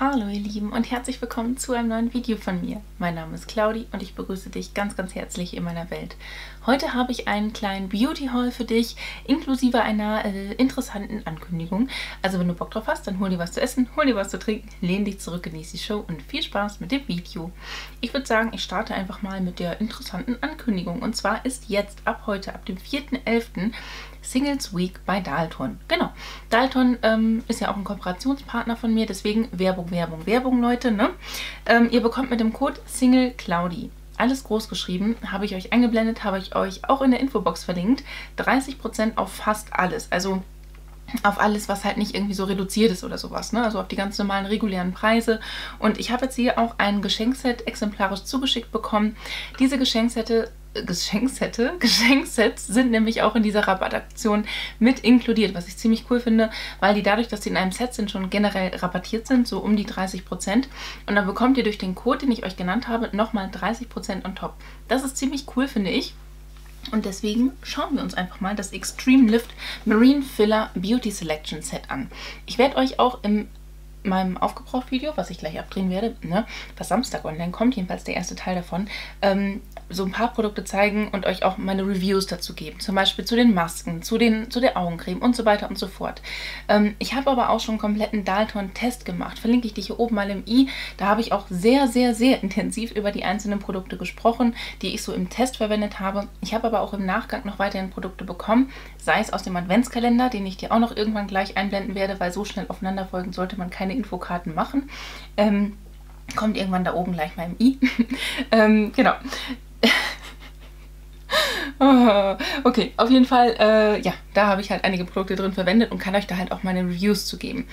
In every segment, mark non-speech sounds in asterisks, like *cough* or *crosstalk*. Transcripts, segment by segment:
Hallo ihr Lieben und herzlich willkommen zu einem neuen Video von mir. Mein Name ist Claudi und ich begrüße dich ganz ganz herzlich in meiner Welt. Heute habe ich einen kleinen Beauty Haul für dich, inklusive einer äh, interessanten Ankündigung. Also wenn du Bock drauf hast, dann hol dir was zu essen, hol dir was zu trinken, lehn dich zurück, genieß die Show und viel Spaß mit dem Video. Ich würde sagen, ich starte einfach mal mit der interessanten Ankündigung. Und zwar ist jetzt ab heute, ab dem 4.11., Singles Week bei Dalton. Genau. Dalton ähm, ist ja auch ein Kooperationspartner von mir, deswegen Werbung, Werbung, Werbung, Leute. Ne? Ähm, ihr bekommt mit dem Code Single Claudi alles groß geschrieben, habe ich euch eingeblendet, habe ich euch auch in der Infobox verlinkt. 30% auf fast alles. Also auf alles, was halt nicht irgendwie so reduziert ist oder sowas, ne? Also auf die ganz normalen regulären Preise. Und ich habe jetzt hier auch ein Geschenkset exemplarisch zugeschickt bekommen. Diese Geschenksette Geschenksette, Geschenksets sind nämlich auch in dieser Rabattaktion mit inkludiert, was ich ziemlich cool finde, weil die dadurch, dass sie in einem Set sind, schon generell rabattiert sind, so um die 30%. Und dann bekommt ihr durch den Code, den ich euch genannt habe, nochmal 30% on top. Das ist ziemlich cool, finde ich. Und deswegen schauen wir uns einfach mal das Extreme Lift Marine Filler Beauty Selection Set an. Ich werde euch auch im meinem Aufgebraucht-Video, was ich gleich abdrehen werde, ne, was Samstag online kommt, jedenfalls der erste Teil davon, ähm, so ein paar Produkte zeigen und euch auch meine Reviews dazu geben. Zum Beispiel zu den Masken, zu, den, zu der Augencreme und so weiter und so fort. Ähm, ich habe aber auch schon einen kompletten Dalton-Test gemacht. Verlinke ich dich hier oben mal im i. Da habe ich auch sehr, sehr, sehr *laughs* intensiv über die einzelnen Produkte gesprochen, die ich so im Test verwendet habe. Ich habe aber auch im Nachgang noch weiterhin Produkte bekommen, sei es aus dem Adventskalender, den ich dir auch noch irgendwann gleich einblenden werde, weil so schnell aufeinanderfolgen sollte man keine Infokarten machen. Ähm, kommt irgendwann da oben gleich mal im i. *laughs* ähm, genau. *laughs* okay, auf jeden Fall, äh, ja, da habe ich halt einige Produkte drin verwendet und kann euch da halt auch meine Reviews zu geben.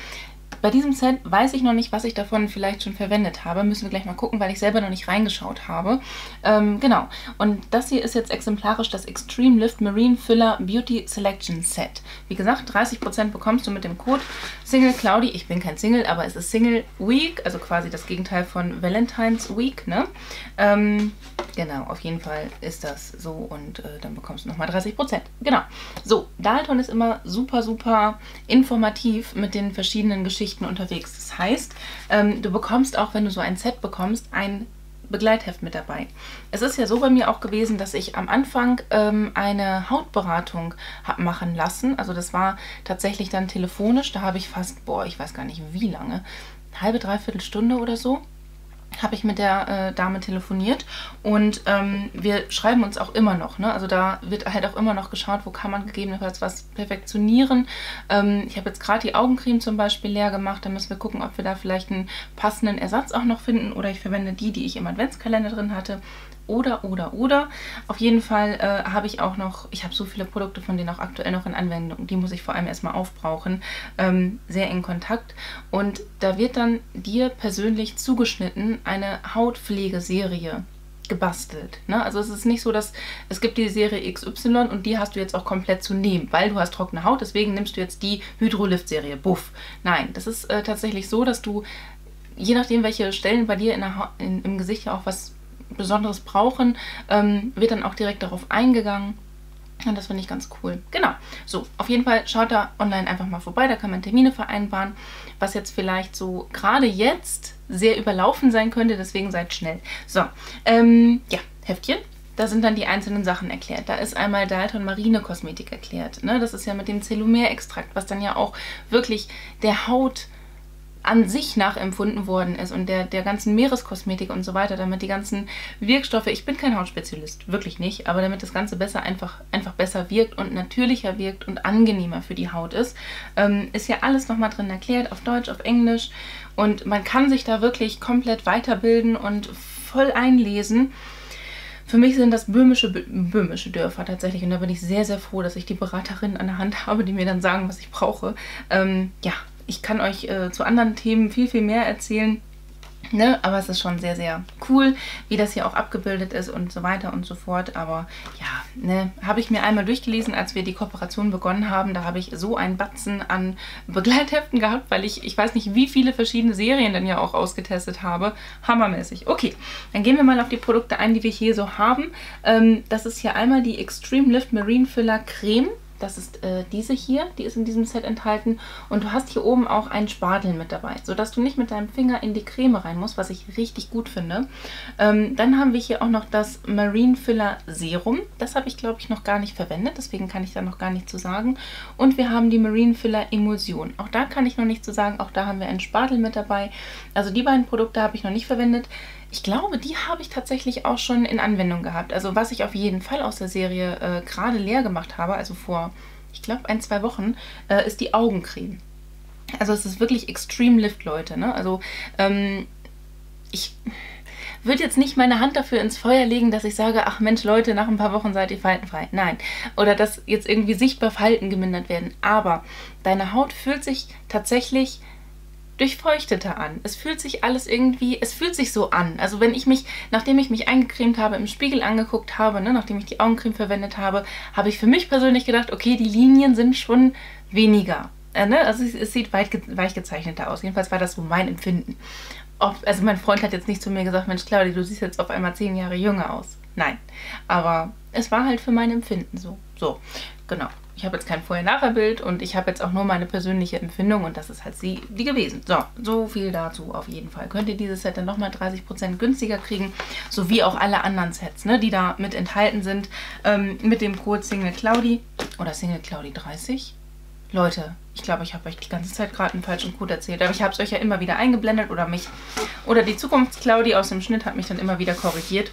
Bei diesem Set weiß ich noch nicht, was ich davon vielleicht schon verwendet habe. Müssen wir gleich mal gucken, weil ich selber noch nicht reingeschaut habe. Ähm, genau. Und das hier ist jetzt exemplarisch das Extreme Lift Marine Filler Beauty Selection Set. Wie gesagt, 30% bekommst du mit dem Code Single Cloudy. Ich bin kein Single, aber es ist Single Week, also quasi das Gegenteil von Valentine's Week, ne? Ähm, genau, auf jeden Fall ist das so und äh, dann bekommst du nochmal 30%. Genau. So, Dalton ist immer super, super informativ mit den verschiedenen Geschichten Geschichten unterwegs. Das heißt, ähm, du bekommst auch, wenn du so ein Set bekommst, ein Begleitheft mit dabei. Es ist ja so bei mir auch gewesen, dass ich am Anfang ähm, eine Hautberatung habe machen lassen. Also das war tatsächlich dann telefonisch. Da habe ich fast, boah, ich weiß gar nicht wie lange, halbe, dreiviertel Stunde oder so habe ich mit der äh, Dame telefoniert und ähm, wir schreiben uns auch immer noch. Ne? Also da wird halt auch immer noch geschaut, wo kann man gegebenenfalls was perfektionieren. Ähm, ich habe jetzt gerade die Augencreme zum Beispiel leer gemacht. Da müssen wir gucken, ob wir da vielleicht einen passenden Ersatz auch noch finden oder ich verwende die, die ich im Adventskalender drin hatte oder, oder, oder. Auf jeden Fall äh, habe ich auch noch, ich habe so viele Produkte von denen auch aktuell noch in Anwendung, die muss ich vor allem erstmal aufbrauchen, ähm, sehr eng Kontakt. Und da wird dann dir persönlich zugeschnitten eine Hautpflegeserie gebastelt. Ne? Also es ist nicht so, dass es gibt die Serie XY und die hast du jetzt auch komplett zu nehmen, weil du hast trockene Haut, deswegen nimmst du jetzt die Hydrolift-Serie. Buff. Nein, das ist äh, tatsächlich so, dass du, je nachdem, welche Stellen bei dir in der in, im Gesicht ja auch was Besonderes brauchen, ähm, wird dann auch direkt darauf eingegangen. Und das finde ich ganz cool. Genau. So, auf jeden Fall schaut da online einfach mal vorbei. Da kann man Termine vereinbaren, was jetzt vielleicht so gerade jetzt sehr überlaufen sein könnte. Deswegen seid schnell. So, ähm, ja, Heftchen. Da sind dann die einzelnen Sachen erklärt. Da ist einmal Dalton Marine Kosmetik erklärt. Ne? Das ist ja mit dem Celomer-Extrakt, was dann ja auch wirklich der Haut an sich nachempfunden worden ist und der, der ganzen Meereskosmetik und so weiter, damit die ganzen Wirkstoffe, ich bin kein Hautspezialist, wirklich nicht, aber damit das Ganze besser einfach, einfach besser wirkt und natürlicher wirkt und angenehmer für die Haut ist, ähm, ist ja alles nochmal drin erklärt, auf Deutsch, auf Englisch und man kann sich da wirklich komplett weiterbilden und voll einlesen. Für mich sind das böhmische, böhmische Dörfer tatsächlich und da bin ich sehr, sehr froh, dass ich die Beraterinnen an der Hand habe, die mir dann sagen, was ich brauche. Ähm, ja, ich kann euch äh, zu anderen Themen viel, viel mehr erzählen. Ne? Aber es ist schon sehr, sehr cool, wie das hier auch abgebildet ist und so weiter und so fort. Aber ja, ne, habe ich mir einmal durchgelesen, als wir die Kooperation begonnen haben. Da habe ich so einen Batzen an Begleitheften gehabt, weil ich, ich weiß nicht, wie viele verschiedene Serien dann ja auch ausgetestet habe. Hammermäßig. Okay, dann gehen wir mal auf die Produkte ein, die wir hier so haben. Ähm, das ist hier einmal die Extreme Lift Marine Filler Creme Das ist äh, diese hier, die ist in diesem Set enthalten. Und du hast hier oben auch einen Spatel mit dabei, sodass du nicht mit deinem Finger in die Creme rein musst, was ich richtig gut finde. Ähm, dann haben wir hier auch noch das Marine Filler Serum. Das habe ich, glaube ich, noch gar nicht verwendet, deswegen kann ich da noch gar nichts zu sagen. Und wir haben die Marine Filler Emulsion. Auch da kann ich noch nichts zu sagen. Auch da haben wir einen Spatel mit dabei. Also die beiden Produkte habe ich noch nicht verwendet. Ich glaube, die habe ich tatsächlich auch schon in Anwendung gehabt. Also was ich auf jeden Fall aus der Serie äh, gerade leer gemacht habe, also vor, ich glaube, ein, zwei Wochen, äh, ist die Augencreme. Also es ist wirklich Extreme Lift, Leute. Ne? Also ähm, ich würde jetzt nicht meine Hand dafür ins Feuer legen, dass ich sage, ach Mensch, Leute, nach ein paar Wochen seid ihr faltenfrei. Nein. Oder dass jetzt irgendwie sichtbar Falten gemindert werden. Aber deine Haut fühlt sich tatsächlich durchfeuchteter an. Es fühlt sich alles irgendwie, es fühlt sich so an. Also wenn ich mich, nachdem ich mich eingecremt habe, im Spiegel angeguckt habe, ne, nachdem ich die Augencreme verwendet habe, habe ich für mich persönlich gedacht, okay, die Linien sind schon weniger. Äh, ne? Also es, es sieht weit, weich gezeichneter aus. Jedenfalls war das so mein Empfinden. Ob, also mein Freund hat jetzt nicht zu mir gesagt, Mensch Claudia, du siehst jetzt auf einmal zehn Jahre jünger aus. Nein, aber es war halt für mein Empfinden so. So, genau ich habe jetzt kein Vorher-Nachher-Bild und ich habe jetzt auch nur meine persönliche Empfindung und das ist halt sie, die gewesen. So, so viel dazu auf jeden Fall. Könnt ihr dieses Set dann nochmal 30% günstiger kriegen, sowie auch alle anderen Sets, ne, die da mit enthalten sind, ähm, mit dem Code Single Cloudy oder Single Cloudy 30. Leute, ich glaube, ich habe euch die ganze Zeit gerade einen falschen Code erzählt, aber ich habe es euch ja immer wieder eingeblendet oder mich, oder die Zukunfts-Claudi aus dem Schnitt hat mich dann immer wieder korrigiert.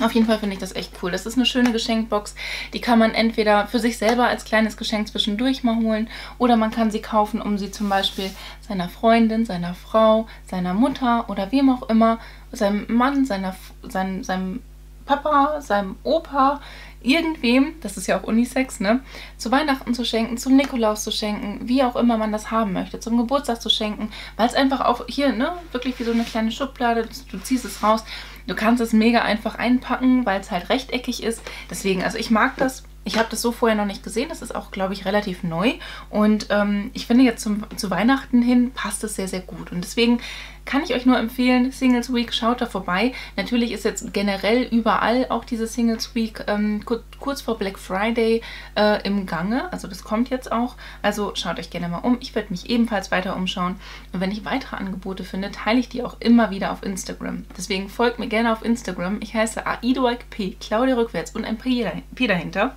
Auf jeden Fall finde ich das echt cool. Das ist eine schöne Geschenkbox. Die kann man entweder für sich selber als kleines Geschenk zwischendurch mal holen oder man kann sie kaufen, um sie zum Beispiel seiner Freundin, seiner Frau, seiner Mutter oder wem auch immer, seinem Mann, seiner, sein, seinem Papa, seinem Opa, irgendwem, das ist ja auch Unisex, ne, zu Weihnachten zu schenken, zum Nikolaus zu schenken, wie auch immer man das haben möchte, zum Geburtstag zu schenken, weil es einfach auch hier, ne, wirklich wie so eine kleine Schublade, du ziehst es raus Du kannst es mega einfach einpacken, weil es halt rechteckig ist. Deswegen, also ich mag das. Ich habe das so vorher noch nicht gesehen. Das ist auch, glaube ich, relativ neu. Und ähm, ich finde jetzt zum, zu Weihnachten hin passt es sehr, sehr gut. Und deswegen kann ich euch nur empfehlen, Singles Week, schaut da vorbei. Natürlich ist jetzt generell überall auch diese Singles Week ähm, kurz vor Black Friday äh, im Gange. Also das kommt jetzt auch. Also schaut euch gerne mal um. Ich werde mich ebenfalls weiter umschauen. Und wenn ich weitere Angebote finde, teile ich die auch immer wieder auf Instagram. Deswegen folgt mir gerne auf Instagram. Ich heiße AidoIP, Claudia rückwärts und ein P dahinter.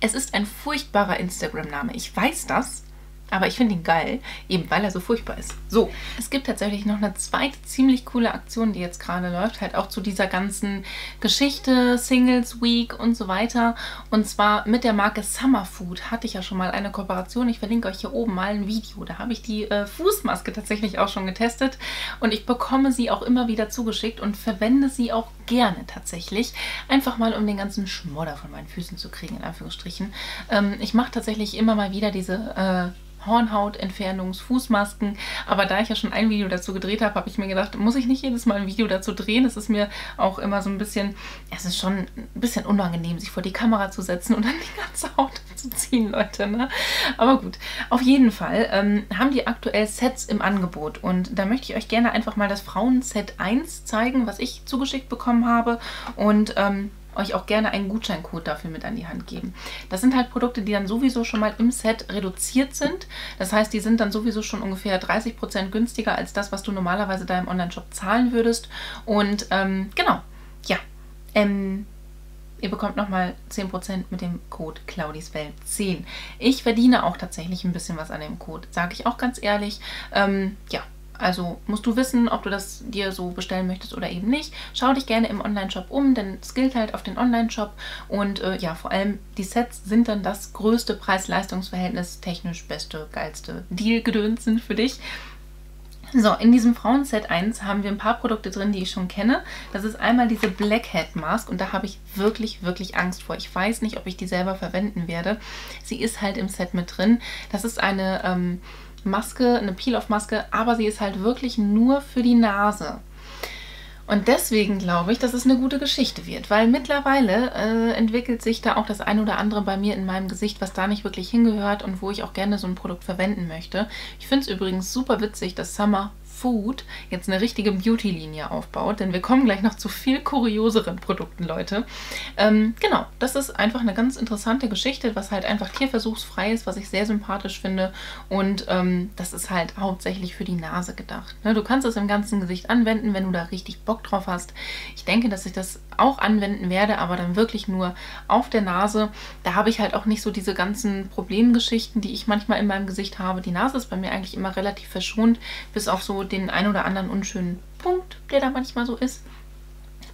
Es ist ein furchtbarer Instagram-Name. Ich weiß das. Aber ich finde ihn geil, eben weil er so furchtbar ist. So, es gibt tatsächlich noch eine zweite ziemlich coole Aktion, die jetzt gerade läuft, halt auch zu dieser ganzen Geschichte, Singles Week und so weiter. Und zwar mit der Marke Summer Food hatte ich ja schon mal eine Kooperation. Ich verlinke euch hier oben mal ein Video. Da habe ich die äh, Fußmaske tatsächlich auch schon getestet und ich bekomme sie auch immer wieder zugeschickt und verwende sie auch gerne tatsächlich. Einfach mal, um den ganzen Schmodder von meinen Füßen zu kriegen, in Anführungsstrichen. Ähm, ich mache tatsächlich immer mal wieder diese... Äh, Hornhautentfernungsfußmasken. Aber da ich ja schon ein Video dazu gedreht habe, habe ich mir gedacht, muss ich nicht jedes Mal ein Video dazu drehen? Es ist mir auch immer so ein bisschen, es ist schon ein bisschen unangenehm, sich vor die Kamera zu setzen und dann die ganze Haut *laughs* zu ziehen, Leute. Ne? Aber gut, auf jeden Fall ähm, haben die aktuell Sets im Angebot. Und da möchte ich euch gerne einfach mal das Frauenset 1 zeigen, was ich zugeschickt bekommen habe. Und ähm, euch auch gerne einen Gutscheincode dafür mit an die Hand geben. Das sind halt Produkte, die dann sowieso schon mal im Set reduziert sind. Das heißt, die sind dann sowieso schon ungefähr 30% günstiger als das, was du normalerweise da im Online-Shop zahlen würdest. Und ähm, genau, ja. Ähm, Ihr bekommt nochmal 10% mit dem Code ClaudisWelt10. Ich verdiene auch tatsächlich ein bisschen was an dem Code, sage ich auch ganz ehrlich. Ähm, ja, also musst du wissen, ob du das dir so bestellen möchtest oder eben nicht. Schau dich gerne im Online-Shop um, denn es gilt halt auf den Online-Shop. Und äh, ja, vor allem die Sets sind dann das größte Preis-Leistungs-Verhältnis, technisch beste, geilste Deal-Gedöns sind für dich. So, in diesem Frauenset 1 haben wir ein paar Produkte drin, die ich schon kenne. Das ist einmal diese Blackhead Mask und da habe ich wirklich, wirklich Angst vor. Ich weiß nicht, ob ich die selber verwenden werde. Sie ist halt im Set mit drin. Das ist eine... Ähm, Maske, eine Peel-Off-Maske, aber sie ist halt wirklich nur für die Nase. Und deswegen glaube ich, dass es eine gute Geschichte wird, weil mittlerweile äh, entwickelt sich da auch das ein oder andere bei mir in meinem Gesicht, was da nicht wirklich hingehört und wo ich auch gerne so ein Produkt verwenden möchte. Ich finde es übrigens super witzig, dass Summer Food jetzt eine richtige Beauty-Linie aufbaut, denn wir kommen gleich noch zu viel kurioseren Produkten, Leute. Ähm, genau, das ist einfach eine ganz interessante Geschichte, was halt einfach tierversuchsfrei ist, was ich sehr sympathisch finde und ähm, das ist halt hauptsächlich für die Nase gedacht. Ne? Du kannst es im ganzen Gesicht anwenden, wenn du da richtig Bock drauf hast. Ich denke, dass ich das auch anwenden werde, aber dann wirklich nur auf der Nase. Da habe ich halt auch nicht so diese ganzen Problemgeschichten, die ich manchmal in meinem Gesicht habe. Die Nase ist bei mir eigentlich immer relativ verschont, bis auf so den ein oder anderen unschönen Punkt, der da manchmal so ist.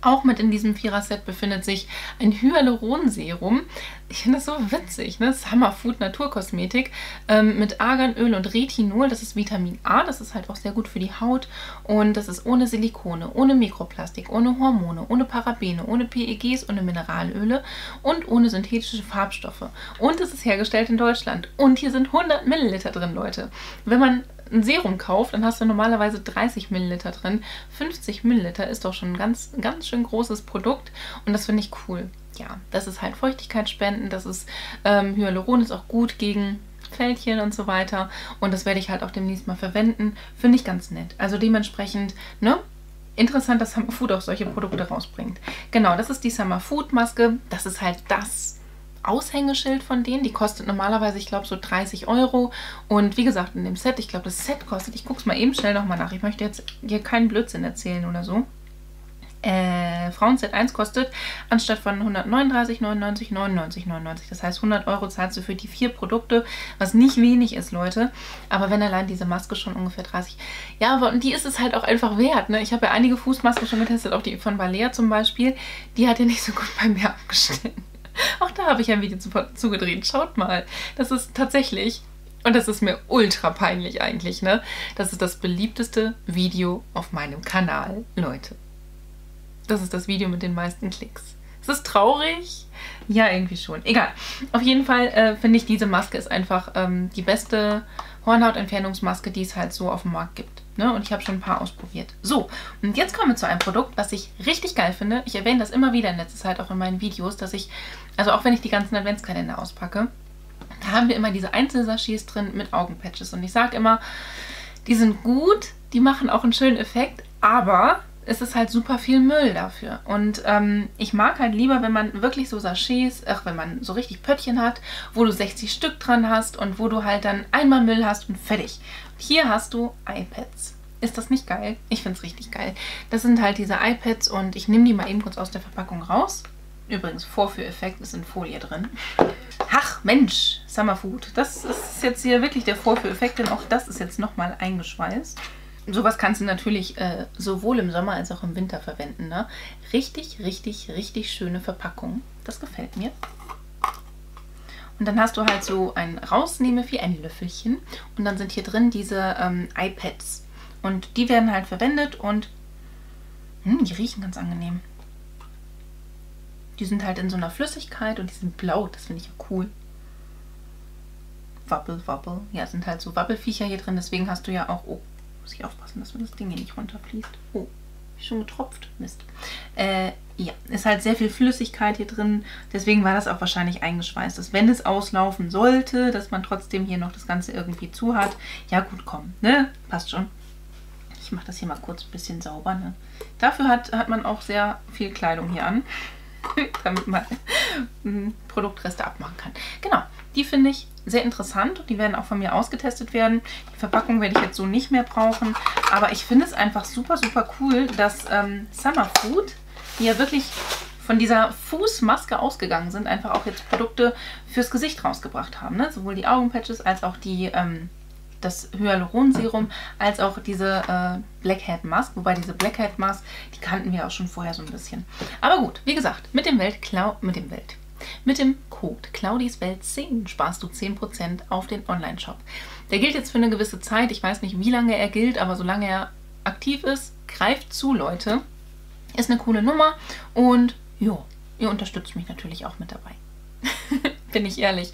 Auch mit in diesem Vierer-Set befindet sich ein Hyaluronserum. Ich finde das so witzig, ne? Summer Food Naturkosmetik ähm, mit Arganöl und Retinol. Das ist Vitamin A, das ist halt auch sehr gut für die Haut. Und das ist ohne Silikone, ohne Mikroplastik, ohne Hormone, ohne Parabene, ohne PEGs, ohne Mineralöle und ohne synthetische Farbstoffe. Und es ist hergestellt in Deutschland. Und hier sind 100 Milliliter drin, Leute. Wenn man ein Serum kauft, dann hast du normalerweise 30 Milliliter drin. 50 Milliliter ist doch schon ein ganz, ganz schön großes Produkt und das finde ich cool. Ja, das ist halt Feuchtigkeitsspenden, das ist ähm, Hyaluron ist auch gut gegen Fältchen und so weiter und das werde ich halt auch demnächst mal verwenden. Finde ich ganz nett. Also dementsprechend, ne? Interessant, dass Summer Food auch solche Produkte rausbringt. Genau, das ist die Summer Food Maske. Das ist halt das Aushängeschild von denen. Die kostet normalerweise, ich glaube, so 30 Euro. Und wie gesagt, in dem Set, ich glaube, das Set kostet, ich gucke es mal eben schnell nochmal nach. Ich möchte jetzt hier keinen Blödsinn erzählen oder so. Äh, Frauenset 1 kostet anstatt von 139,99 99,99. Das heißt, 100 Euro zahlst du für die vier Produkte, was nicht wenig ist, Leute. Aber wenn allein diese Maske schon ungefähr 30... Ja, aber und die ist es halt auch einfach wert. Ne? Ich habe ja einige Fußmasken schon getestet, auch die von Balea zum Beispiel. Die hat ja nicht so gut bei mir abgeschnitten. Auch da habe ich ein Video zu, zugedreht. Schaut mal. Das ist tatsächlich, und das ist mir ultra peinlich eigentlich, ne? Das ist das beliebteste Video auf meinem Kanal, Leute. Das ist das Video mit den meisten Klicks. Ist das traurig? Ja, irgendwie schon. Egal. Auf jeden Fall äh, finde ich, diese Maske ist einfach ähm, die beste Hornhautentfernungsmaske, die es halt so auf dem Markt gibt. Ne? Und ich habe schon ein paar ausprobiert. So, und jetzt kommen wir zu einem Produkt, was ich richtig geil finde. Ich erwähne das immer wieder in letzter Zeit auch in meinen Videos, dass ich, also auch wenn ich die ganzen Adventskalender auspacke, da haben wir immer diese Einzelsachets drin mit Augenpatches. Und ich sage immer, die sind gut, die machen auch einen schönen Effekt, aber es ist halt super viel Müll dafür. Und ähm, ich mag halt lieber, wenn man wirklich so Sachets, ach, wenn man so richtig Pöttchen hat, wo du 60 Stück dran hast und wo du halt dann einmal Müll hast und fertig. Hier hast du iPads. Ist das nicht geil? Ich finde es richtig geil. Das sind halt diese iPads und ich nehme die mal eben kurz aus der Verpackung raus. Übrigens, Vorführeffekt ist in Folie drin. Ach, Mensch, Summerfood. Das ist jetzt hier wirklich der Vorführeffekt, denn auch das ist jetzt nochmal eingeschweißt. Sowas kannst du natürlich äh, sowohl im Sommer als auch im Winter verwenden. Ne? Richtig, richtig, richtig schöne Verpackung. Das gefällt mir. Und dann hast du halt so ein Rausnehmevieh, ein Löffelchen. Und dann sind hier drin diese ähm, iPads. Und die werden halt verwendet und hm, die riechen ganz angenehm. Die sind halt in so einer Flüssigkeit und die sind blau. Das finde ich ja cool. Wabbel, wabbel. Ja, sind halt so Wabbelfiecher hier drin. Deswegen hast du ja auch... Oh, muss ich aufpassen, dass mir das Ding hier nicht runterfließt. Oh, schon getropft. Mist. Äh, ja, ist halt sehr viel Flüssigkeit hier drin. Deswegen war das auch wahrscheinlich eingeschweißt. Dass wenn es auslaufen sollte, dass man trotzdem hier noch das Ganze irgendwie zu hat. Ja gut, komm, ne? Passt schon. Ich mache das hier mal kurz ein bisschen sauber. Ne? Dafür hat, hat man auch sehr viel Kleidung hier an. *laughs* damit man Produktreste abmachen kann. Genau, die finde ich sehr interessant und die werden auch von mir ausgetestet werden. Die Verpackung werde ich jetzt so nicht mehr brauchen, aber ich finde es einfach super, super cool, dass ähm, Summer Food, die ja wirklich von dieser Fußmaske ausgegangen sind, einfach auch jetzt Produkte fürs Gesicht rausgebracht haben. Ne? Sowohl die Augenpatches als auch die ähm, das Hyaluronserum als auch diese äh, Blackhead Mask. Wobei diese Blackhead Mask, die kannten wir auch schon vorher so ein bisschen. Aber gut, wie gesagt, mit dem Welt mit dem Welt. Mit dem Code Claudis Welt 10 sparst du 10% auf den Online-Shop. Der gilt jetzt für eine gewisse Zeit. Ich weiß nicht, wie lange er gilt, aber solange er aktiv ist, greift zu, Leute. Ist eine coole Nummer und jo, ihr unterstützt mich natürlich auch mit dabei. *laughs* bin ich ehrlich.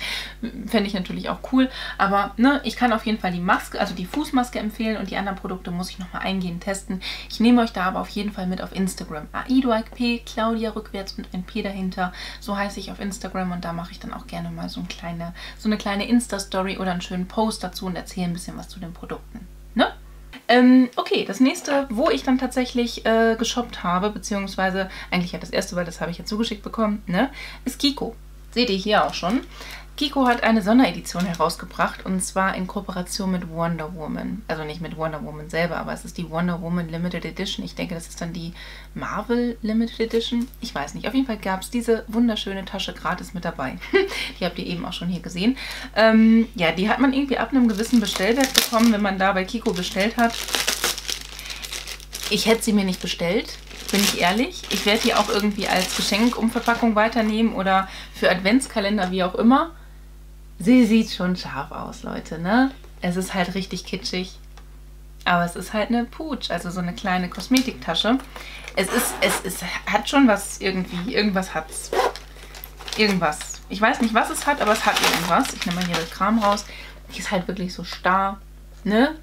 Fände ich natürlich auch cool. Aber ne, ich kann auf jeden Fall die Maske, also die Fußmaske empfehlen und die anderen Produkte muss ich nochmal eingehend testen. Ich nehme euch da aber auf jeden Fall mit auf Instagram. AidoIP, Claudia rückwärts und ein P dahinter. So heiße ich auf Instagram und da mache ich dann auch gerne mal so, ein kleine, so eine kleine Insta-Story oder einen schönen Post dazu und erzähle ein bisschen was zu den Produkten. Ne? Ähm, okay, das nächste, wo ich dann tatsächlich äh, geshoppt habe, beziehungsweise eigentlich ja das erste, weil das habe ich ja zugeschickt bekommen, ne, ist Kiko. Seht ihr hier auch schon. Kiko hat eine Sonderedition herausgebracht und zwar in Kooperation mit Wonder Woman. Also nicht mit Wonder Woman selber, aber es ist die Wonder Woman Limited Edition. Ich denke, das ist dann die Marvel Limited Edition. Ich weiß nicht. Auf jeden Fall gab es diese wunderschöne Tasche gratis mit dabei. *laughs* die habt ihr eben auch schon hier gesehen. Ähm, ja, die hat man irgendwie ab einem gewissen Bestellwert bekommen, wenn man da bei Kiko bestellt hat. Ich hätte sie mir nicht bestellt bin ich ehrlich. Ich werde die auch irgendwie als Geschenkumverpackung weiternehmen oder für Adventskalender, wie auch immer. Sie sieht schon scharf aus, Leute, ne? Es ist halt richtig kitschig. Aber es ist halt eine Pooch, also so eine kleine Kosmetiktasche. Es ist, es ist, hat schon was irgendwie, irgendwas hat's. Irgendwas. Ich weiß nicht, was es hat, aber es hat irgendwas. Ich nehme mal hier das Kram raus. Die ist halt wirklich so starr, ne?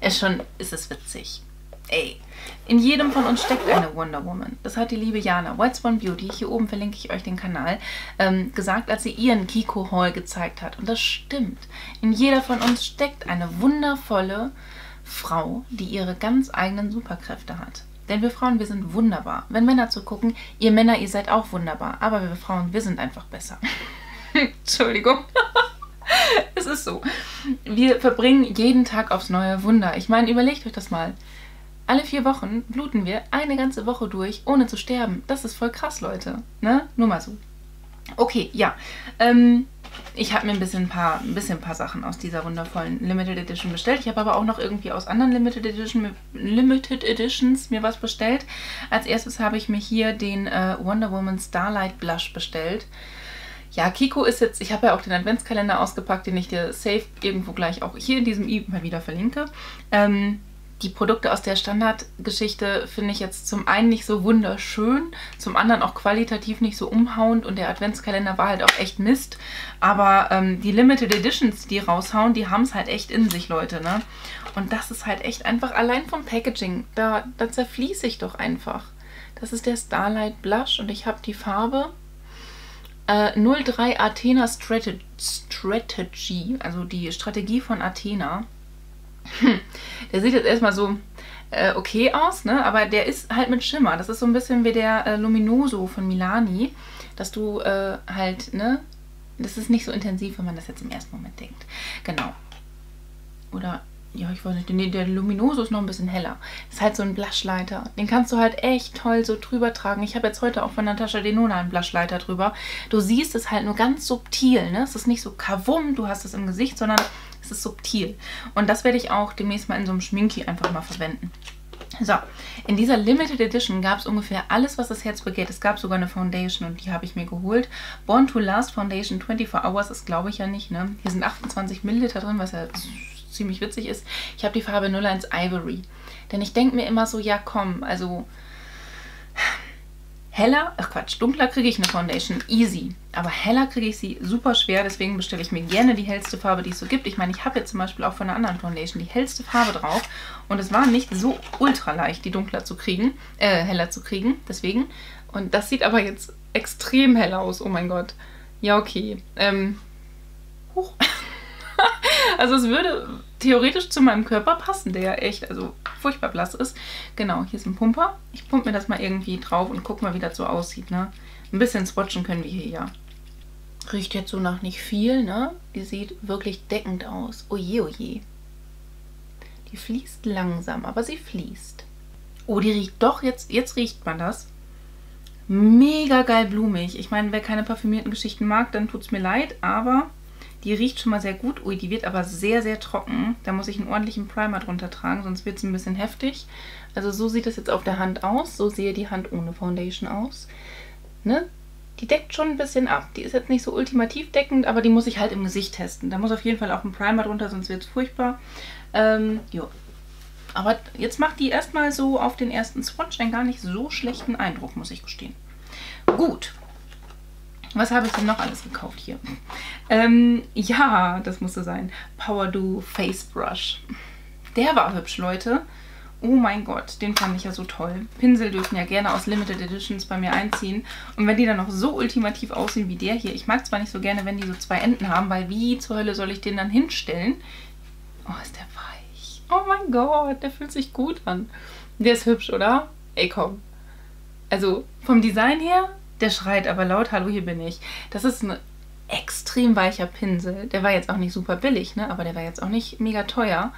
Ist schon, ist es witzig. Ey, in jedem von uns steckt eine Wonder Woman. Das hat die liebe Jana, White Swan Beauty, hier oben verlinke ich euch den Kanal, ähm, gesagt, als sie ihren Kiko Haul gezeigt hat. Und das stimmt. In jeder von uns steckt eine wundervolle Frau, die ihre ganz eigenen Superkräfte hat. Denn wir Frauen, wir sind wunderbar. Wenn Männer zu gucken, ihr Männer, ihr seid auch wunderbar. Aber wir Frauen, wir sind einfach besser. *laughs* Entschuldigung. *laughs* es ist so. Wir verbringen jeden Tag aufs neue Wunder. Ich meine, überlegt euch das mal. Alle vier Wochen bluten wir eine ganze Woche durch, ohne zu sterben. Das ist voll krass, Leute. Ne? Nur mal so. Okay, ja. Ähm, ich habe mir ein bisschen ein, paar, ein bisschen paar Sachen aus dieser wundervollen Limited Edition bestellt. Ich habe aber auch noch irgendwie aus anderen Limited, Edition, Limited Editions mir was bestellt. Als erstes habe ich mir hier den äh, Wonder Woman Starlight Blush bestellt. Ja, Kiko ist jetzt, ich habe ja auch den Adventskalender ausgepackt, den ich dir safe irgendwo gleich auch hier in diesem E mal wieder verlinke. Ähm, die Produkte aus der Standardgeschichte finde ich jetzt zum einen nicht so wunderschön, zum anderen auch qualitativ nicht so umhauend und der Adventskalender war halt auch echt Mist. Aber ähm, die Limited Editions, die raushauen, die haben es halt echt in sich, Leute, ne? Und das ist halt echt einfach allein vom Packaging, da, da zerfließe ich doch einfach. Das ist der Starlight Blush und ich habe die Farbe äh, 03 Athena Strategy, also die Strategie von Athena. *laughs* Der sieht jetzt erstmal so äh, okay aus, ne? aber der ist halt mit Schimmer. Das ist so ein bisschen wie der äh, Luminoso von Milani, dass du äh, halt, ne? Das ist nicht so intensiv, wenn man das jetzt im ersten Moment denkt. Genau. Oder, ja, ich weiß nicht, nee, der Luminoso ist noch ein bisschen heller. Ist halt so ein Blushleiter. Den kannst du halt echt toll so drüber tragen. Ich habe jetzt heute auch von Natascha Denona einen Blushleiter drüber. Du siehst es halt nur ganz subtil, ne? Es ist nicht so kavum, du hast es im Gesicht, sondern es ist subtil. Und das werde ich auch demnächst mal in so einem Schminki einfach mal verwenden. So, in dieser Limited Edition gab es ungefähr alles, was das Herz begehrt. Es gab sogar eine Foundation und die habe ich mir geholt. Born to Last Foundation 24 Hours ist glaube ich ja nicht, ne? Hier sind 28 Milliliter drin, was ja ziemlich witzig ist. Ich habe die Farbe 01 Ivory. Denn ich denke mir immer so, ja komm, also Heller, ach Quatsch, dunkler kriege ich eine Foundation easy. Aber heller kriege ich sie super schwer, deswegen bestelle ich mir gerne die hellste Farbe, die es so gibt. Ich meine, ich habe jetzt zum Beispiel auch von einer anderen Foundation die hellste Farbe drauf. Und es war nicht so ultra leicht, die dunkler zu kriegen, äh, heller zu kriegen. Deswegen. Und das sieht aber jetzt extrem hell aus. Oh mein Gott. Ja, okay. Ähm, huch. *laughs* also es würde theoretisch zu meinem Körper passen, der ja echt, also furchtbar blass ist. Genau, hier ist ein Pumper. Ich pumpe mir das mal irgendwie drauf und gucke mal, wie das so aussieht, ne? Ein bisschen swatchen können wir hier ja. Riecht jetzt so nach nicht viel, ne? Die sieht wirklich deckend aus. Oje, oje. Die fließt langsam, aber sie fließt. Oh, die riecht doch, jetzt, jetzt riecht man das. Mega geil blumig. Ich meine, wer keine parfümierten Geschichten mag, dann tut es mir leid, aber die riecht schon mal sehr gut. Ui, die wird aber sehr, sehr trocken. Da muss ich einen ordentlichen Primer drunter tragen, sonst wird es ein bisschen heftig. Also so sieht es jetzt auf der Hand aus. So sehe die Hand ohne Foundation aus. Ne? Die deckt schon ein bisschen ab. Die ist jetzt nicht so ultimativ deckend, aber die muss ich halt im Gesicht testen. Da muss auf jeden Fall auch ein Primer drunter, sonst wird es furchtbar. Ähm, jo. Aber jetzt macht die erstmal so auf den ersten Swatch einen gar nicht so schlechten Eindruck, muss ich gestehen. Gut, was habe ich denn noch alles gekauft hier? Ähm, ja, das musste sein. Power Do Face Brush. Der war hübsch, Leute. Oh mein Gott, den fand ich ja so toll. Pinsel dürfen ja gerne aus Limited Editions bei mir einziehen. Und wenn die dann noch so ultimativ aussehen wie der hier. Ich mag zwar nicht so gerne, wenn die so zwei Enden haben, weil wie zur Hölle soll ich den dann hinstellen? Oh, ist der weich. Oh mein Gott, der fühlt sich gut an. Der ist hübsch, oder? Ey, komm. Also vom Design her, der schreit aber laut, hallo, hier bin ich. Das ist ein extrem weicher Pinsel. Der war jetzt auch nicht super billig, ne? aber der war jetzt auch nicht mega teuer.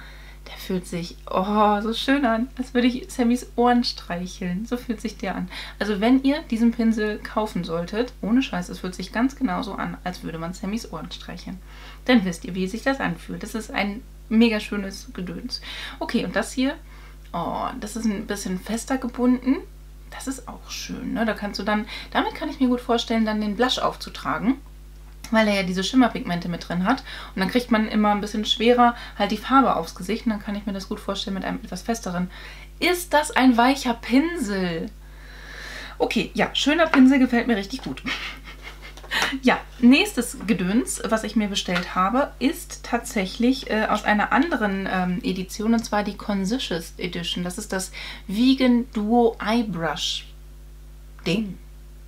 Der fühlt sich, oh, so schön an, als würde ich Sammys Ohren streicheln. So fühlt sich der an. Also wenn ihr diesen Pinsel kaufen solltet, ohne Scheiß, es fühlt sich ganz genauso an, als würde man Sammys Ohren streicheln. Dann wisst ihr, wie sich das anfühlt. Das ist ein mega schönes Gedöns. Okay, und das hier, oh, das ist ein bisschen fester gebunden. Das ist auch schön, ne? Da kannst du dann, damit kann ich mir gut vorstellen, dann den Blush aufzutragen weil er ja diese Schimmerpigmente mit drin hat. Und dann kriegt man immer ein bisschen schwerer halt die Farbe aufs Gesicht. Und dann kann ich mir das gut vorstellen mit einem etwas festeren. Ist das ein weicher Pinsel? Okay, ja, schöner Pinsel gefällt mir richtig gut. Ja, nächstes Gedöns, was ich mir bestellt habe, ist tatsächlich äh, aus einer anderen ähm, Edition und zwar die Conscious Edition. Das ist das Vegan Duo Eyebrush Ding.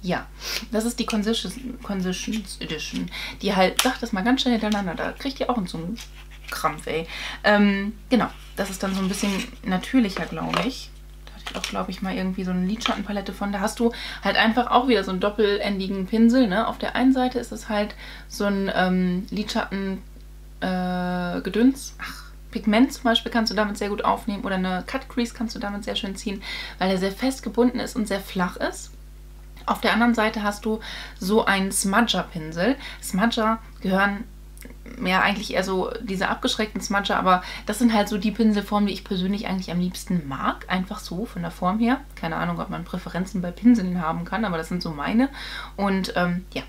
Ja, das ist die Conscious, Edition. Die halt, sag das mal ganz schnell hintereinander, da kriegt ihr auch einen Krampf, ey. Ähm, genau, das ist dann so ein bisschen natürlicher, glaube ich ich auch, glaube ich, mal irgendwie so eine Lidschattenpalette von. Da hast du halt einfach auch wieder so einen doppelendigen Pinsel. Ne? Auf der einen Seite ist es halt so ein ähm, Lidschatten äh. Ach, Pigment zum Beispiel kannst du damit sehr gut aufnehmen oder eine Cut Crease kannst du damit sehr schön ziehen, weil er sehr fest gebunden ist und sehr flach ist. Auf der anderen Seite hast du so einen Smudger-Pinsel. Smudger gehören ja eigentlich eher so diese abgeschreckten Smudger, aber das sind halt so die Pinselformen, die ich persönlich eigentlich am liebsten mag. Einfach so von der Form her. Keine Ahnung, ob man Präferenzen bei Pinseln haben kann, aber das sind so meine. Und ähm, ja,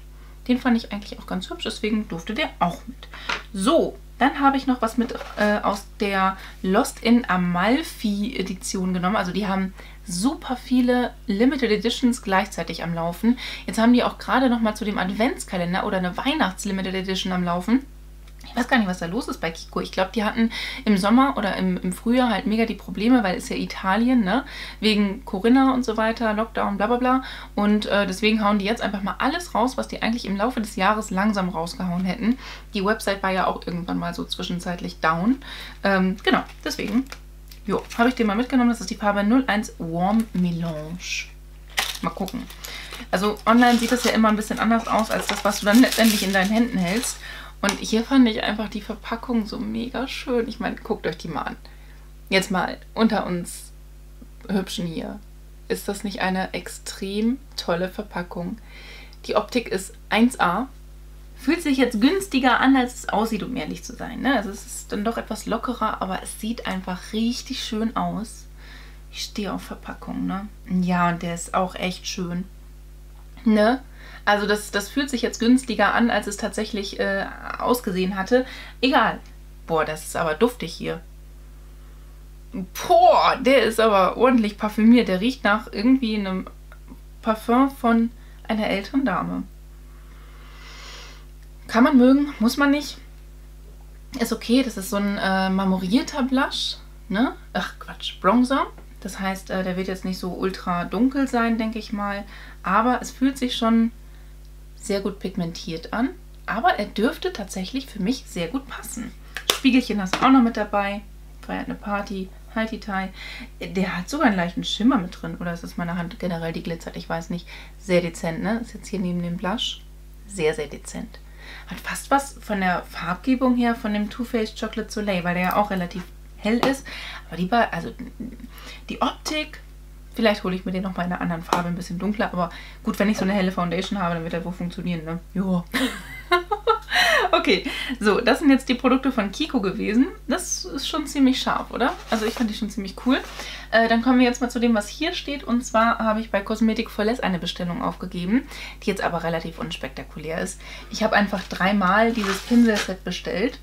den fand ich eigentlich auch ganz hübsch, deswegen durfte der auch mit. So, dann habe ich noch was mit äh, aus der Lost in Amalfi Edition genommen. Also die haben super viele Limited Editions gleichzeitig am Laufen. Jetzt haben die auch gerade noch mal zu dem Adventskalender oder eine Weihnachts-Limited Edition am Laufen. Ich weiß gar nicht, was da los ist bei Kiko. Ich glaube, die hatten im Sommer oder im, im Frühjahr halt mega die Probleme, weil es ja Italien, ne? Wegen Corinna und so weiter, Lockdown, bla bla bla. Und äh, deswegen hauen die jetzt einfach mal alles raus, was die eigentlich im Laufe des Jahres langsam rausgehauen hätten. Die Website war ja auch irgendwann mal so zwischenzeitlich down. Ähm, genau, deswegen, jo, habe ich den mal mitgenommen. Das ist die Farbe 01 Warm Melange. Mal gucken. Also online sieht das ja immer ein bisschen anders aus, als das, was du dann letztendlich in deinen Händen hältst. Und hier fand ich einfach die Verpackung so mega schön. Ich meine, guckt euch die mal an. Jetzt mal unter uns Hübschen hier. Ist das nicht eine extrem tolle Verpackung? Die Optik ist 1A. Fühlt sich jetzt günstiger an, als es aussieht, um ehrlich zu sein. Ne? Also es ist dann doch etwas lockerer, aber es sieht einfach richtig schön aus. Ich stehe auf Verpackungen, ne? Ja, und der ist auch echt schön. Ne? Also das, das fühlt sich jetzt günstiger an, als es tatsächlich äh, ausgesehen hatte. Egal. Boah, das ist aber duftig hier. Boah, der ist aber ordentlich parfümiert. Der riecht nach irgendwie einem Parfum von einer älteren Dame. Kann man mögen, muss man nicht. Ist okay, das ist so ein äh, marmorierter Blush. Ne? Ach Quatsch, Bronzer. Das heißt, äh, der wird jetzt nicht so ultra dunkel sein, denke ich mal. Aber es fühlt sich schon sehr gut pigmentiert an. Aber er dürfte tatsächlich für mich sehr gut passen. Spiegelchen hast du auch noch mit dabei. Feiert eine Party. Tai. Der hat sogar einen leichten Schimmer mit drin. Oder ist das meine Hand generell, die glitzert? Ich weiß nicht. Sehr dezent, ne? Ist jetzt hier neben dem Blush. Sehr, sehr dezent. Hat fast was von der Farbgebung her von dem Too Faced Chocolate Soleil, weil der ja auch relativ hell ist. Aber die, also die Optik Vielleicht hole ich mir den noch mal in einer anderen Farbe, ein bisschen dunkler. Aber gut, wenn ich so eine helle Foundation habe, dann wird das wohl funktionieren, ne? Ja. *laughs* okay, so, das sind jetzt die Produkte von Kiko gewesen. Das ist schon ziemlich scharf, oder? Also ich fand die schon ziemlich cool. Äh, dann kommen wir jetzt mal zu dem, was hier steht. Und zwar habe ich bei Cosmetic for Less eine Bestellung aufgegeben, die jetzt aber relativ unspektakulär ist. Ich habe einfach dreimal dieses Pinselset bestellt.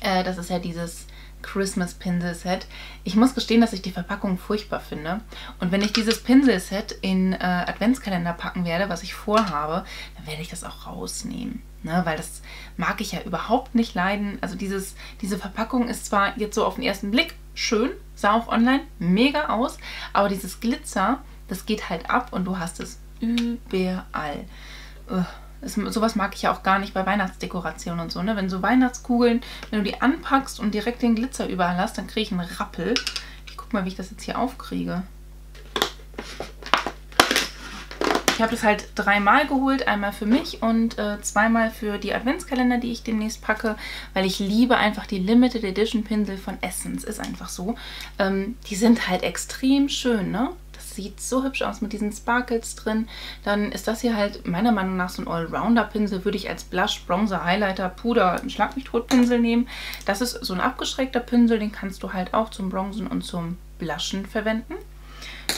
Äh, das ist ja dieses Christmas Pinselset. Ich muss gestehen, dass ich die Verpackung furchtbar finde. Und wenn ich dieses Pinselset in äh, Adventskalender packen werde, was ich vorhabe, dann werde ich das auch rausnehmen. Ne? Weil das mag ich ja überhaupt nicht leiden. Also dieses, diese Verpackung ist zwar jetzt so auf den ersten Blick schön, sah auch online mega aus, aber dieses Glitzer, das geht halt ab und du hast es überall. Das, sowas mag ich ja auch gar nicht bei Weihnachtsdekorationen und so, ne? Wenn so Weihnachtskugeln, wenn du die anpackst und direkt den Glitzer überall hast, dann kriege ich einen Rappel. Ich guck mal, wie ich das jetzt hier aufkriege. Ich habe das halt dreimal geholt, einmal für mich und äh, zweimal für die Adventskalender, die ich demnächst packe, weil ich liebe einfach die Limited Edition Pinsel von Essence, ist einfach so. Ähm, die sind halt extrem schön, ne? Sieht so hübsch aus mit diesen Sparkles drin. Dann ist das hier halt meiner Meinung nach so ein Allrounder-Pinsel, würde ich als Blush, Bronzer, Highlighter, Puder, Schlag mich tot Pinsel nehmen. Das ist so ein abgeschrägter Pinsel, den kannst du halt auch zum Bronzen und zum Blushen verwenden.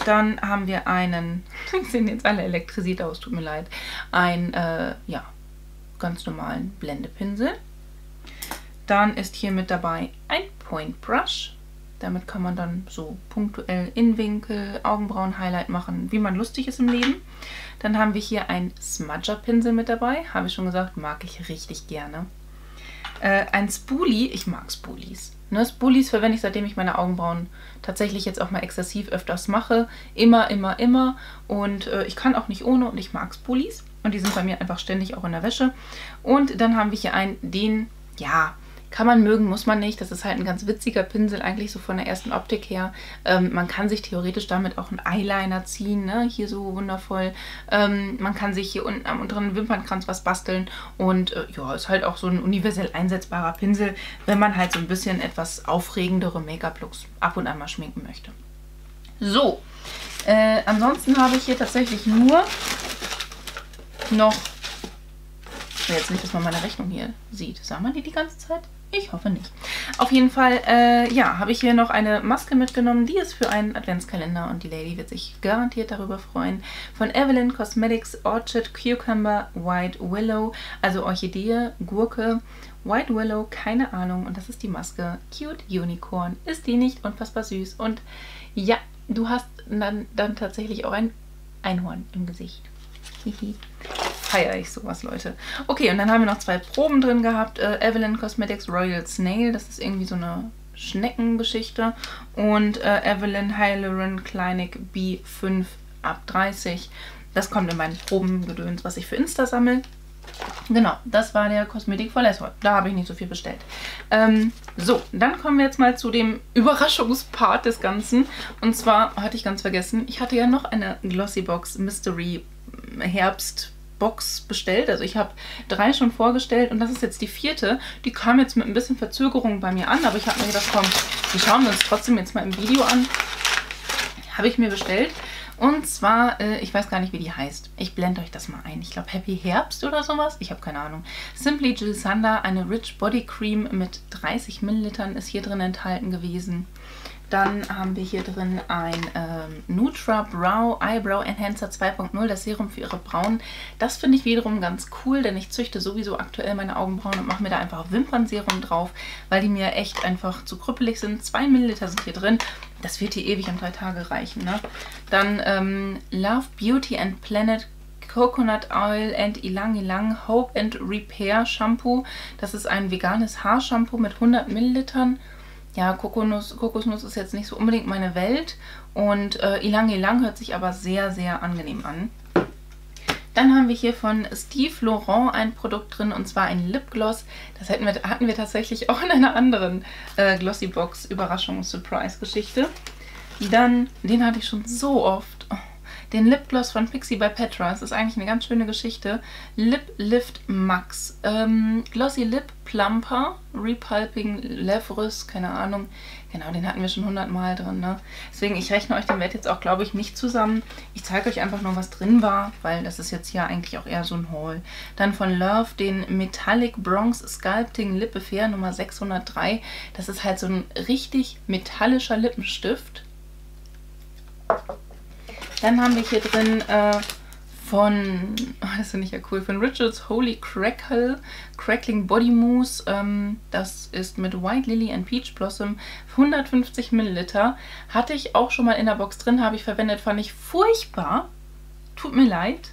Dann haben wir einen, *laughs* die sehen jetzt alle elektrisiert aus, tut mir leid, einen, äh, ja, ganz normalen Blendepinsel. Dann ist hier mit dabei ein Point Brush. Damit kann man dann so punktuell Innenwinkel, Augenbrauen-Highlight machen, wie man lustig ist im Leben. Dann haben wir hier einen Smudger-Pinsel mit dabei. Habe ich schon gesagt, mag ich richtig gerne. Äh, ein Spoolie, ich mag Spoolies. Ne, Spoolies verwende ich, seitdem ich meine Augenbrauen tatsächlich jetzt auch mal exzessiv öfters mache. Immer, immer, immer. Und äh, ich kann auch nicht ohne und ich mag Spoolies. Und die sind bei mir einfach ständig auch in der Wäsche. Und dann haben wir hier einen, den, ja, kann man mögen, muss man nicht. Das ist halt ein ganz witziger Pinsel, eigentlich so von der ersten Optik her. Ähm, man kann sich theoretisch damit auch einen Eyeliner ziehen, ne? hier so wundervoll. Ähm, man kann sich hier unten am unteren Wimpernkranz was basteln. Und äh, ja, ist halt auch so ein universell einsetzbarer Pinsel, wenn man halt so ein bisschen etwas aufregendere Make-up-Looks ab und an mal schminken möchte. So, äh, ansonsten habe ich hier tatsächlich nur noch Jetzt nicht, dass man meine Rechnung hier sieht. Sah man die die ganze Zeit? Ich hoffe nicht. Auf jeden Fall, äh, ja, habe ich hier noch eine Maske mitgenommen. Die ist für einen Adventskalender und die Lady wird sich garantiert darüber freuen. Von Evelyn Cosmetics Orchid Cucumber White Willow. Also Orchidee, Gurke, White Willow, keine Ahnung. Und das ist die Maske. Cute Unicorn. Ist die nicht unfassbar süß? Und ja, du hast dann, dann tatsächlich auch ein Einhorn im Gesicht. Hihi feiere ich sowas, Leute. Okay, und dann haben wir noch zwei Proben drin gehabt. Äh, Evelyn Cosmetics Royal Snail, das ist irgendwie so eine Schneckengeschichte. Und äh, Evelyn Hyaluron Clinic B5 ab 30. Das kommt in meinen Probengedöns, was ich für Insta sammle. Genau, das war der Kosmetik vor Lessor. Da habe ich nicht so viel bestellt. Ähm, so, dann kommen wir jetzt mal zu dem Überraschungspart des Ganzen. Und zwar hatte ich ganz vergessen, ich hatte ja noch eine Glossybox Mystery Herbst Box bestellt. Also ich habe drei schon vorgestellt und das ist jetzt die vierte. Die kam jetzt mit ein bisschen Verzögerung bei mir an, aber ich habe mir gedacht, komm, die schauen wir uns trotzdem jetzt mal im Video an. Habe ich mir bestellt. Und zwar, äh, ich weiß gar nicht, wie die heißt. Ich blende euch das mal ein. Ich glaube Happy Herbst oder sowas. Ich habe keine Ahnung. Simply Jill Sander, eine Rich Body Cream mit 30 Millilitern ist hier drin enthalten gewesen. Dann haben wir hier drin ein ähm, Nutra Brow Eyebrow Enhancer 2.0, das Serum für ihre Brauen. Das finde ich wiederum ganz cool, denn ich züchte sowieso aktuell meine Augenbrauen und mache mir da einfach Wimpernserum drauf, weil die mir echt einfach zu krüppelig sind. 2 Milliliter sind hier drin. Das wird hier ewig und drei Tage reichen. Ne? Dann ähm, Love Beauty and Planet Coconut Oil and Ilang Ilang Hope and Repair Shampoo. Das ist ein veganes Haarshampoo mit 100 Millilitern ja, Kokosnuss, Kokosnuss ist jetzt nicht so unbedingt meine Welt. Und äh, Ilang Ilang hört sich aber sehr, sehr angenehm an. Dann haben wir hier von Steve Laurent ein Produkt drin und zwar ein Lipgloss. Das hatten wir, hatten wir tatsächlich auch in einer anderen äh, Glossybox Überraschungs-Surprise-Geschichte. Dann, den hatte ich schon so oft. Den Lipgloss von Pixie by Petra. Das ist eigentlich eine ganz schöne Geschichte. Lip Lift Max. Ähm, Glossy Lip Plumper. Repulping Levrus. Keine Ahnung. Genau, den hatten wir schon hundertmal drin. Ne? Deswegen, ich rechne euch den Wert jetzt auch, glaube ich, nicht zusammen. Ich zeige euch einfach nur, was drin war, weil das ist jetzt ja eigentlich auch eher so ein Haul. Dann von Love den Metallic Bronze Sculpting Lip Affair Nummer 603. Das ist halt so ein richtig metallischer Lippenstift. Dann haben wir hier drin äh, von, oh, das finde ich ja cool, von Richards Holy Crackle, Crackling Body Mousse. Ähm, das ist mit White Lily and Peach Blossom, 150 Milliliter. Hatte ich auch schon mal in der Box drin, habe ich verwendet, fand ich furchtbar. Tut mir leid.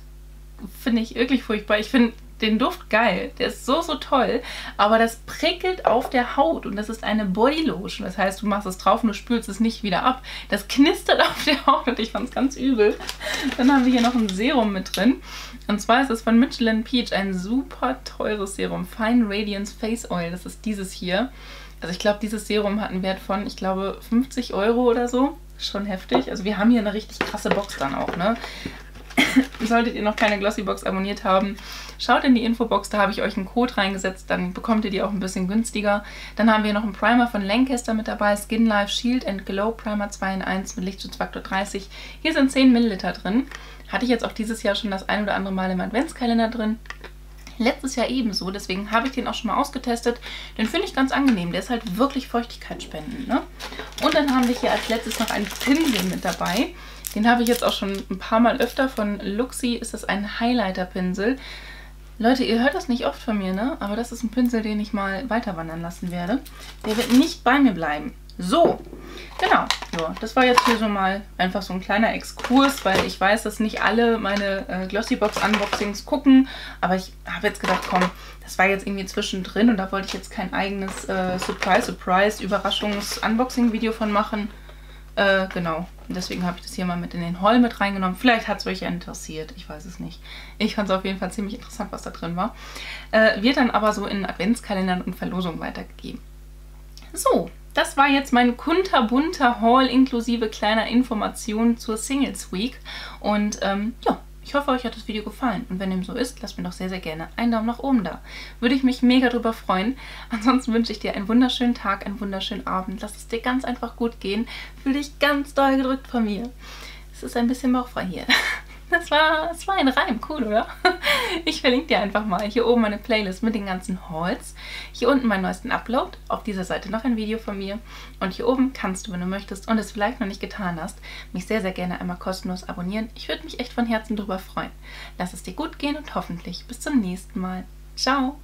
Finde ich wirklich furchtbar. Ich finde den Duft geil. Der ist so, so toll. Aber das prickelt auf der Haut und das ist eine Bodylotion. Das heißt, du machst es drauf und du spülst es nicht wieder ab. Das knistert *laughs* auf der Haut und ich fand es ganz übel. Dann haben wir hier noch ein Serum mit drin. Und zwar ist es von Michelin Peach ein super teures Serum. Fine Radiance Face Oil. Das ist dieses hier. Also ich glaube, dieses Serum hat einen Wert von, ich glaube, 50 Euro oder so. Schon heftig. Also wir haben hier eine richtig krasse Box dann auch, ne? *laughs* Solltet ihr noch keine Glossybox abonniert haben, schaut in die Infobox, da habe ich euch einen Code reingesetzt, dann bekommt ihr die auch ein bisschen günstiger. Dann haben wir noch einen Primer von Lancaster mit dabei, Skin Life Shield and Glow Primer 2 in 1 mit Lichtschutzfaktor 30. Hier sind 10 Milliliter drin. Hatte ich jetzt auch dieses Jahr schon das ein oder andere Mal im Adventskalender drin. Letztes Jahr ebenso, deswegen habe ich den auch schon mal ausgetestet. Den finde ich ganz angenehm, der ist halt wirklich feuchtigkeitsspendend. Ne? Und dann haben wir hier als letztes noch einen Pinsel mit dabei. Den habe ich jetzt auch schon ein paar Mal öfter. Von Luxi ist das ein Highlighter-Pinsel. Leute, ihr hört das nicht oft von mir, ne? Aber das ist ein Pinsel, den ich mal weiter wandern lassen werde. Der wird nicht bei mir bleiben. So, genau. Ja, das war jetzt hier so mal einfach so ein kleiner Exkurs, weil ich weiß, dass nicht alle meine äh, Glossybox-Unboxings gucken. Aber ich habe jetzt gedacht, komm, das war jetzt irgendwie zwischendrin und da wollte ich jetzt kein eigenes äh, Surprise-Surprise-Überraschungs-Unboxing-Video von machen. Äh, genau. deswegen habe ich das hier mal mit in den Haul mit reingenommen. Vielleicht hat es euch ja interessiert. Ich weiß es nicht. Ich fand es auf jeden Fall ziemlich interessant, was da drin war. Äh, wird dann aber so in Adventskalendern und Verlosungen weitergegeben. So, das war jetzt mein kunterbunter Haul inklusive kleiner Informationen zur Singles Week. Und ähm, ja, ich hoffe, euch hat das Video gefallen und wenn dem so ist, lasst mir doch sehr, sehr gerne einen Daumen nach oben da. Würde ich mich mega drüber freuen. Ansonsten wünsche ich dir einen wunderschönen Tag, einen wunderschönen Abend. Lass es dir ganz einfach gut gehen. Fühl dich ganz doll gedrückt von mir. Es ist ein bisschen bauchfrei hier. *laughs* Das war, das war ein Reim, cool, oder? Ich verlinke dir einfach mal hier oben meine Playlist mit den ganzen Hauls. Hier unten meinen neuesten Upload. Auf dieser Seite noch ein Video von mir. Und hier oben kannst du, wenn du möchtest und es vielleicht noch nicht getan hast, mich sehr, sehr gerne einmal kostenlos abonnieren. Ich würde mich echt von Herzen darüber freuen. Lass es dir gut gehen und hoffentlich bis zum nächsten Mal. Ciao!